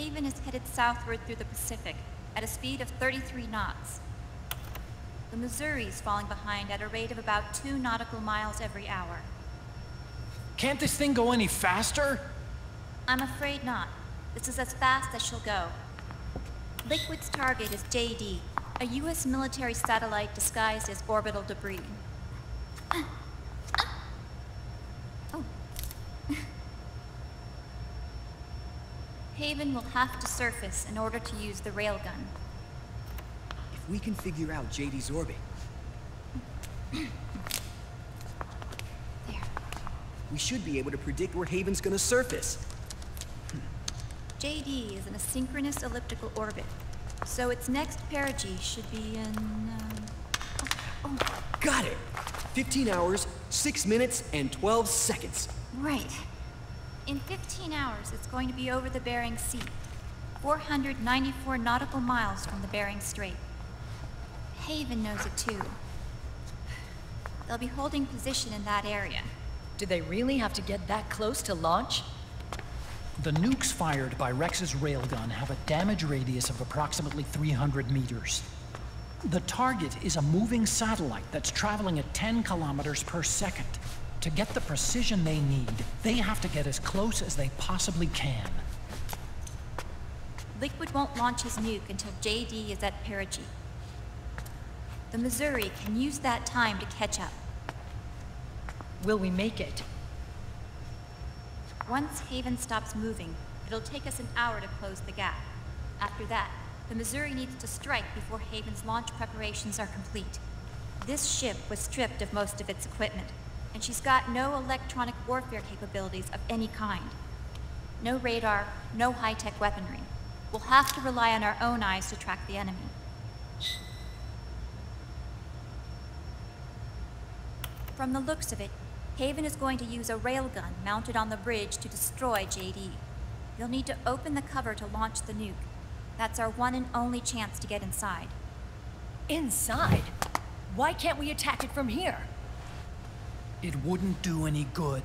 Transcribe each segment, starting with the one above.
Haven is headed southward through the Pacific at a speed of 33 knots. The Missouri is falling behind at a rate of about two nautical miles every hour. Can't this thing go any faster? I'm afraid not. This is as fast as she'll go. Liquid's target is JD, a U.S. military satellite disguised as orbital debris. Haven will have to surface in order to use the railgun. If we can figure out JD's orbit, There. we should be able to predict where Haven's gonna surface. JD is in a synchronous elliptical orbit, so its next perigee should be in. Um, oh, Got it! 15 hours, 6 minutes, and 12 seconds. right. In 15 hours, it's going to be over the Bering Sea, 494 nautical miles from the Bering Strait. Haven knows it too. They'll be holding position in that area. Do they really have to get that close to launch? The nukes fired by Rex's railgun have a damage radius of approximately 300 meters. The target is a moving satellite that's traveling at 10 kilometers per second. To get the precision they need, they have to get as close as they possibly can. Liquid won't launch his nuke until JD is at perigee. The Missouri can use that time to catch up. Will we make it? Once Haven stops moving, it'll take us an hour to close the gap. After that, the Missouri needs to strike before Haven's launch preparations are complete. This ship was stripped of most of its equipment, and she's got no electronic warfare capabilities of any kind. No radar, no high-tech weaponry. We'll have to rely on our own eyes to track the enemy. From the looks of it, Haven is going to use a railgun mounted on the bridge to destroy JD. You'll need to open the cover to launch the nuke. That's our one and only chance to get inside. Inside? Why can't we attack it from here? It wouldn't do any good.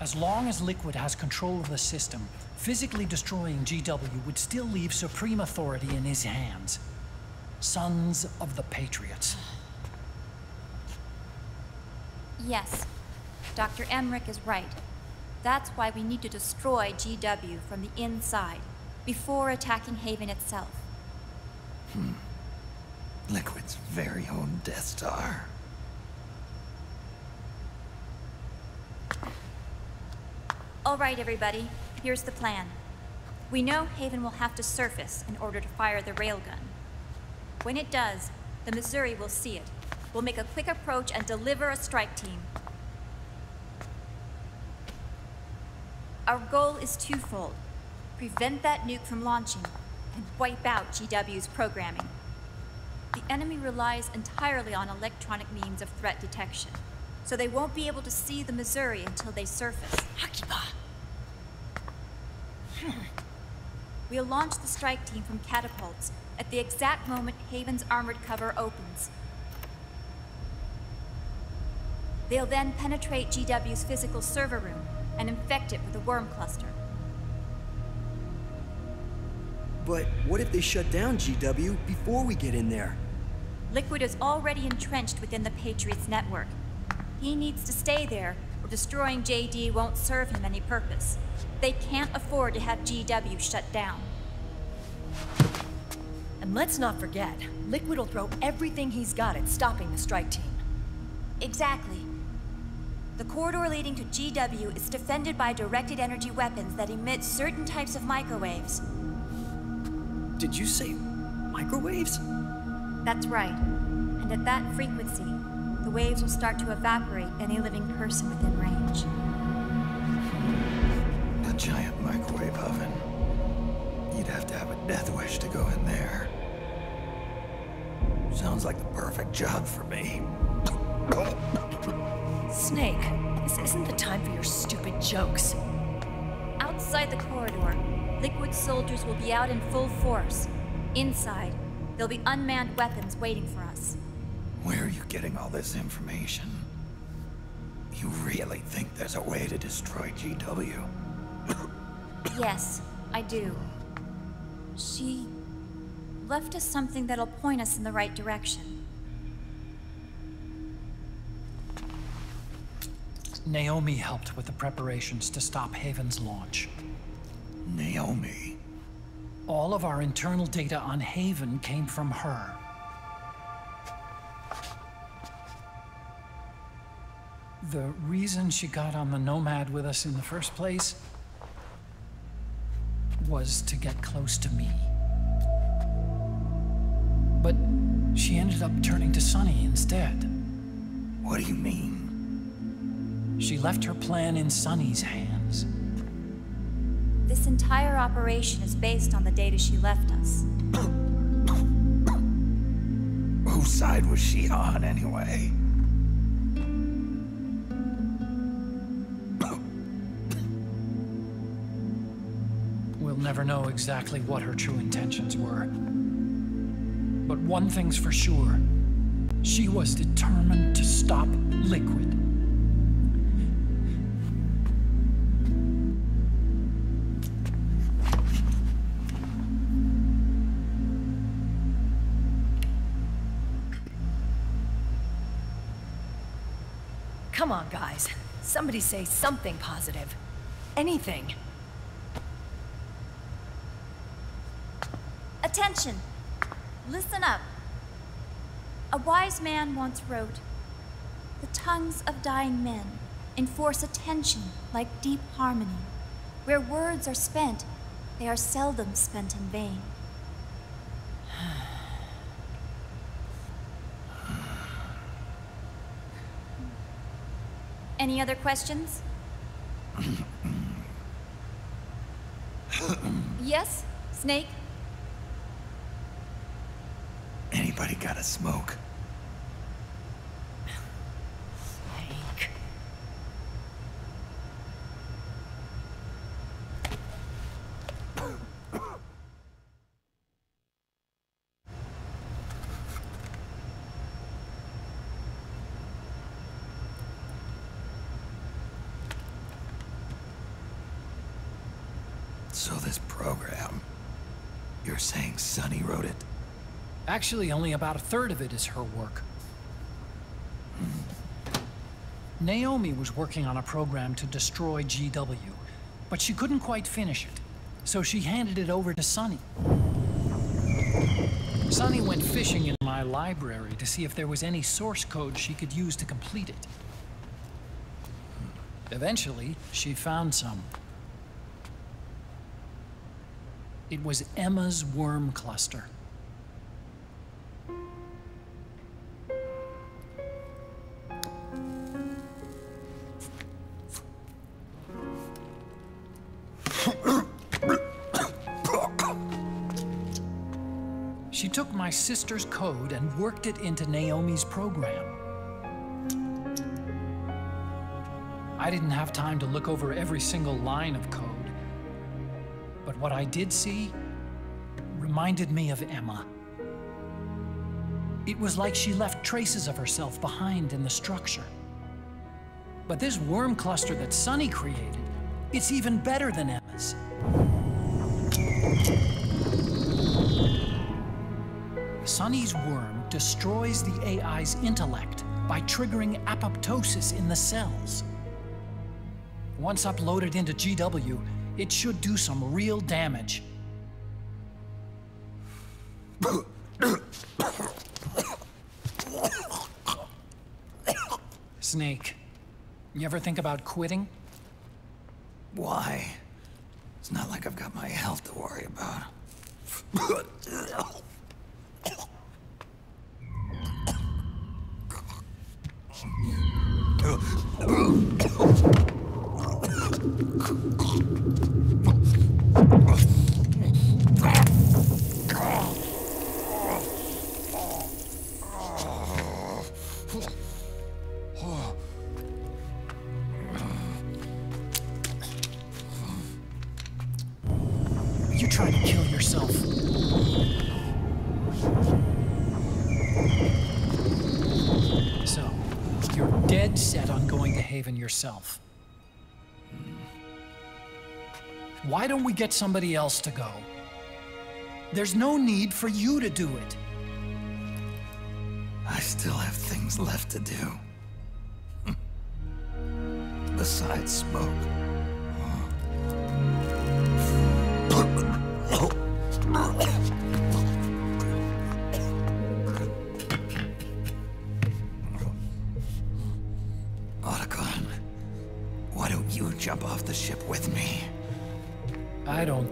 As long as Liquid has control of the system, physically destroying GW would still leave supreme authority in his hands. Sons of the Patriots. Yes, Dr. Emmerich is right. That's why we need to destroy GW from the inside, before attacking Haven itself. Hmm. Liquid's very own Death Star. All right, everybody, here's the plan. We know Haven will have to surface in order to fire the railgun. When it does, the Missouri will see it. We'll make a quick approach and deliver a strike team. Our goal is twofold prevent that nuke from launching and wipe out GW's programming. The enemy relies entirely on electronic means of threat detection, so they won't be able to see the Missouri until they surface. Akiba! We'll launch the strike team from catapults at the exact moment Haven's armored cover opens. They'll then penetrate GW's physical server room and infect it with a worm cluster. But what if they shut down GW before we get in there? Liquid is already entrenched within the Patriots network. He needs to stay there, destroying JD won't serve him any purpose. They can't afford to have GW shut down. And let's not forget, Liquid will throw everything he's got at stopping the strike team. Exactly. The corridor leading to GW is defended by directed energy weapons that emit certain types of microwaves. Did you say microwaves? That's right. And at that frequency, the waves will start to evaporate any living person within range. A giant microwave oven. You'd have to have a death wish to go in there. Sounds like the perfect job for me. Snake, this isn't the time for your stupid jokes. Outside the corridor, liquid soldiers will be out in full force. Inside, there'll be unmanned weapons waiting for us. Where are you getting all this information? You really think there's a way to destroy GW? Yes, I do. She left us something that'll point us in the right direction. Naomi helped with the preparations to stop Haven's launch. Naomi. All of our internal data on Haven came from her. The reason she got on the Nomad with us in the first place was to get close to me. But she ended up turning to Sunny instead. What do you mean? She left her plan in Sunny's hands. This entire operation is based on the data she left us. Whose side was she on, anyway? Never know exactly what her true intentions were. But one thing's for sure. She was determined to stop Liquid. Come on, guys. Somebody say something positive. Anything. Attention! Listen up. A wise man once wrote The tongues of dying men enforce attention like deep harmony. Where words are spent, they are seldom spent in vain. Any other questions? yes, Snake? Anybody got a smoke? So this program, you're saying Sunny wrote it? Actually, only about a third of it is her work. Hmm. Naomi was working on a program to destroy GW, but she couldn't quite finish it, so she handed it over to Sunny. Sunny went fishing in my library to see if there was any source code she could use to complete it. Eventually, she found some. It was Emma's worm cluster. She took my sister's code and worked it into Naomi's program. I didn't have time to look over every single line of code, but what I did see reminded me of Emma. It was like she left traces of herself behind in the structure. But this worm cluster that Sunny created, it's even better than Emma's. Sunny's worm destroys the AI's intellect by triggering apoptosis in the cells. Once uploaded into GW, it should do some real damage. Snake, you ever think about quitting? Why? It's not like I've got my health to worry about. dead set on going to Haven yourself. Why don't we get somebody else to go? There's no need for you to do it. I still have things left to do. Besides smoke.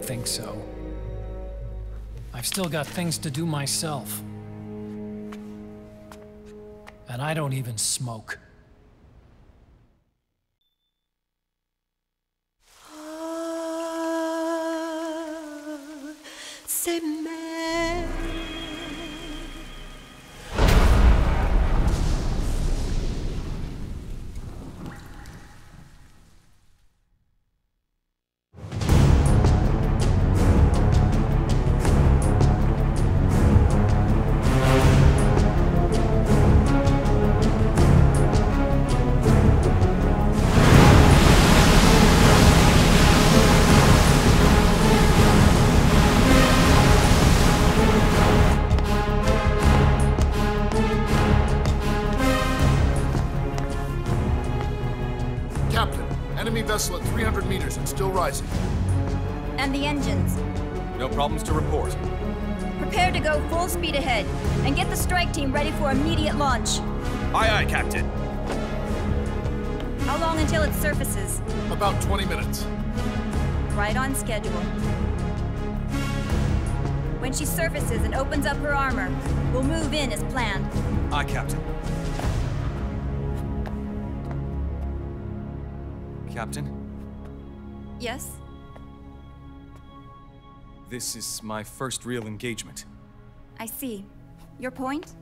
think so. I've still got things to do myself. And I don't even smoke. Ah, c'est enemy vessel at 300 meters and still rising. And the engines. No problems to report. Prepare to go full speed ahead and get the strike team ready for immediate launch. Aye, aye, Captain. How long until it surfaces? About 20 minutes. Right on schedule. When she surfaces and opens up her armor, we'll move in as planned. Aye, Captain. Captain, Yes? this is my first real engagement. I see. Your point?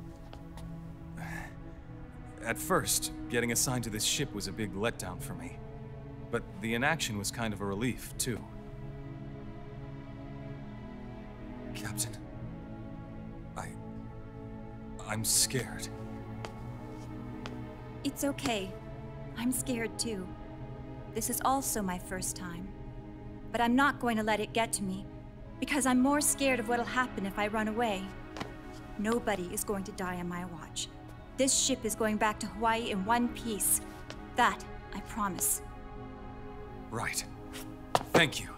At first, getting assigned to this ship was a big letdown for me. But the inaction was kind of a relief, too. Captain, I. I'm scared. It's okay. I'm scared too. This is also my first time. But I'm not going to let it get to me, because I'm more scared of what'll happen if I run away. Nobody is going to die on my watch. This ship is going back to Hawaii in one piece. That, I promise. Right. Thank you.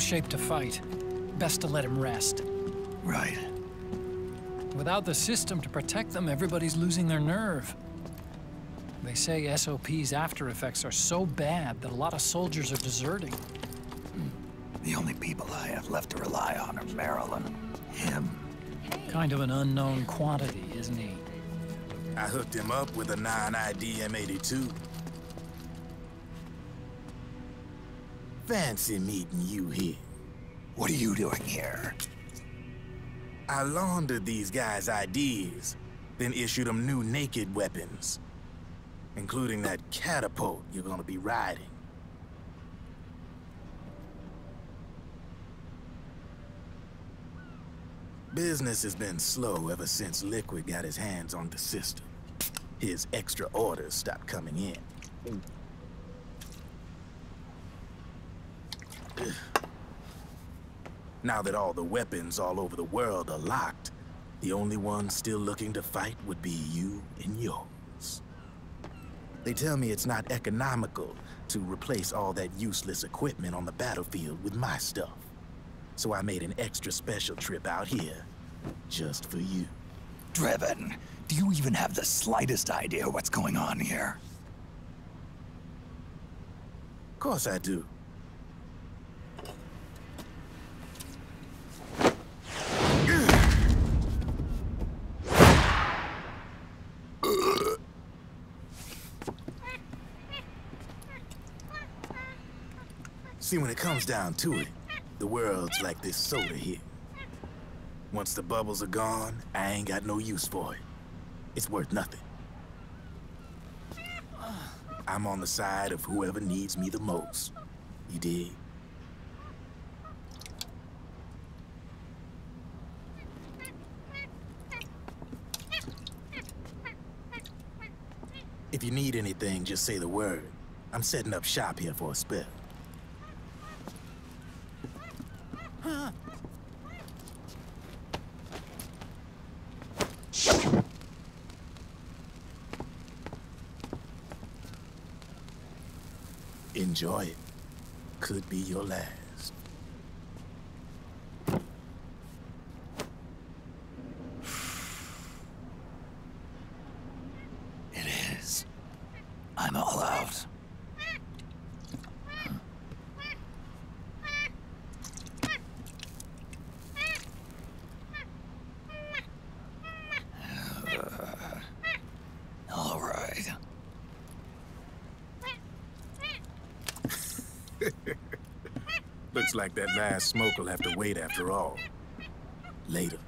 Shape to fight. Best to let him rest. Right. Without the system to protect them, everybody's losing their nerve. They say SOP's after effects are so bad that a lot of soldiers are deserting. The only people I have left to rely on are Marilyn, him, Kind of an unknown quantity, isn't he? I hooked him up with a 9ID M82. Fancy meeting you here. What are you doing here? I laundered these guys' IDs, then issued them new naked weapons, including that catapult you're gonna be riding. Business has been slow ever since Liquid got his hands on the system. His extra orders stopped coming in. Now that all the weapons all over the world are locked, the only one still looking to fight would be you and yours. They tell me it's not economical to replace all that useless equipment on the battlefield with my stuff. So I made an extra special trip out here, just for you. Drebin, do you even have the slightest idea what's going on here? Of course I do. See, when it comes down to it, the world's like this soda here. Once the bubbles are gone, I ain't got no use for it. It's worth nothing. I'm on the side of whoever needs me the most. You dig? If you need anything, just say the word. I'm setting up shop here for a spell. Enjoy it. Could be your last. It is. I'm all out. All right. Looks like that last smoke will have to wait after all. Later.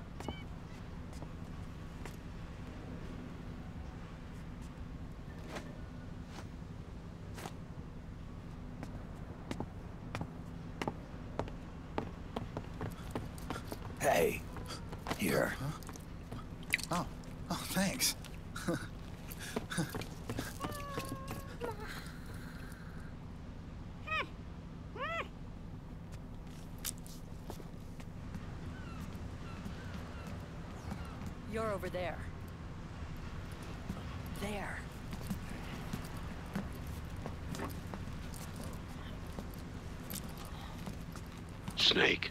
Hey, here. Oh, oh, thanks. there. There. Snake,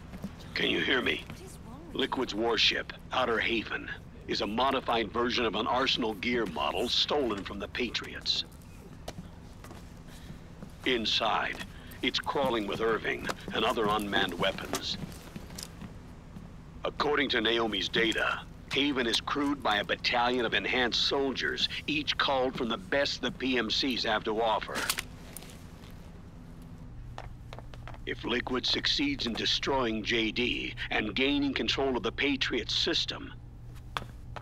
can you hear me? Liquid's warship, Outer Haven, is a modified version of an Arsenal gear model stolen from the Patriots. Inside, it's crawling with Irving and other unmanned weapons. According to Naomi's data, Haven is crewed by a battalion of enhanced soldiers, each called from the best the PMCs have to offer. If Liquid succeeds in destroying JD and gaining control of the Patriot system,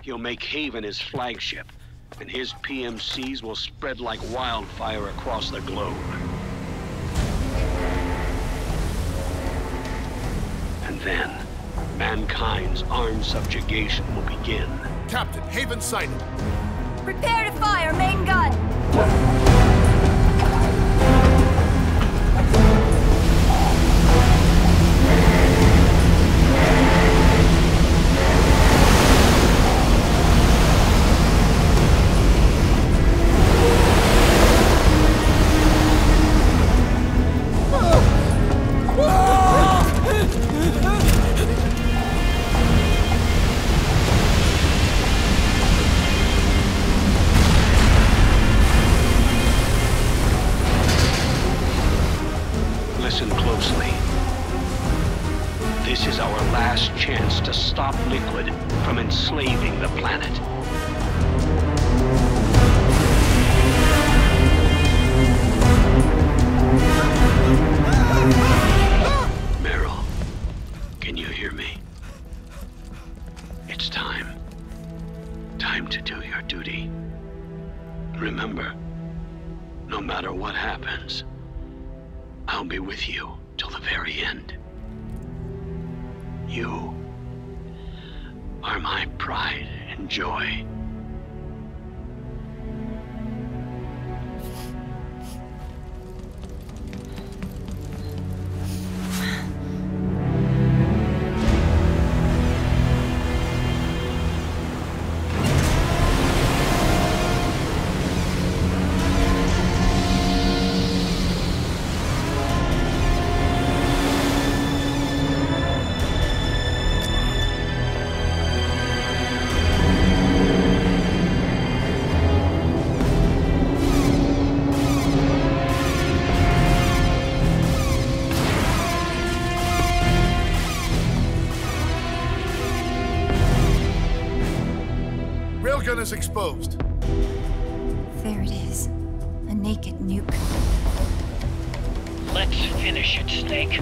he'll make Haven his flagship, and his PMCs will spread like wildfire across the globe. And then, mankind's armed subjugation will begin. Captain, Haven sighted. Prepare to fire, main gun! Time to do your duty. Remember, no matter what happens, I'll be with you till the very end. You are my pride and joy. Is exposed. There it is. A naked nuke. Let's finish it, Snake.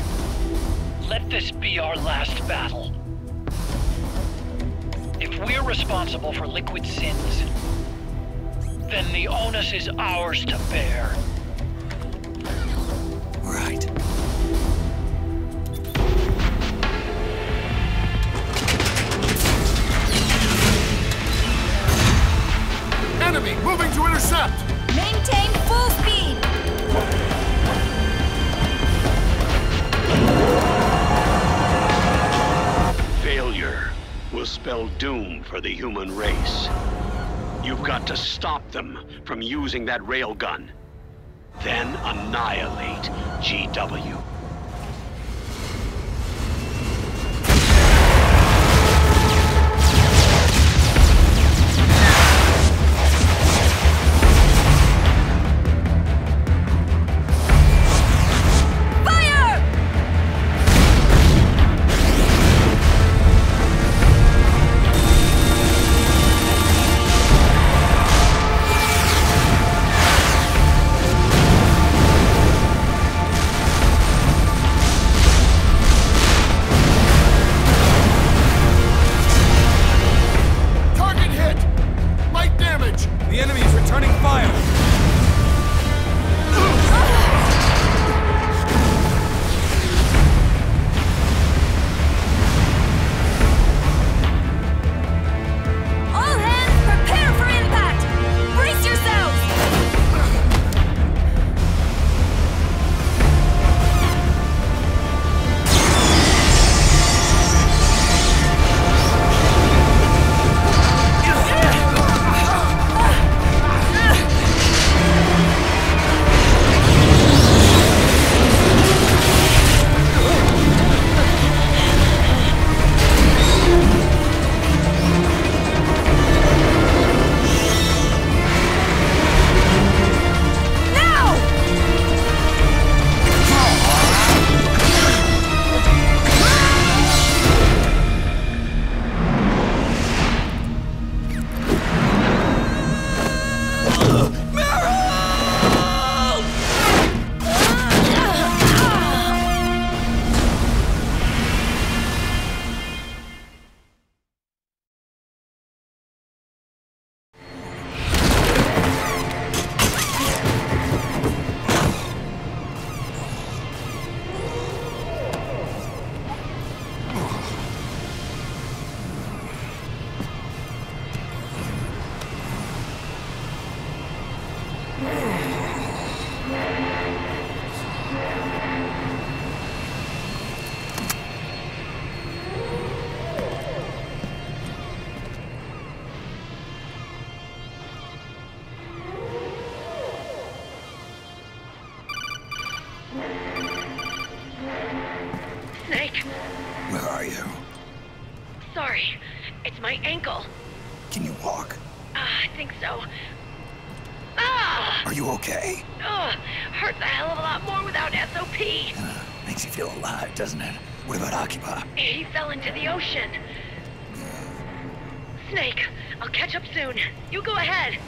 Let this be our last battle. If we're responsible for Liquid sins, then the onus is ours to bear. Spell doom for the human race. You've got to stop them from using that railgun. Then annihilate GW. Akiba? He fell into the ocean. Snake, I'll catch up soon. You go ahead.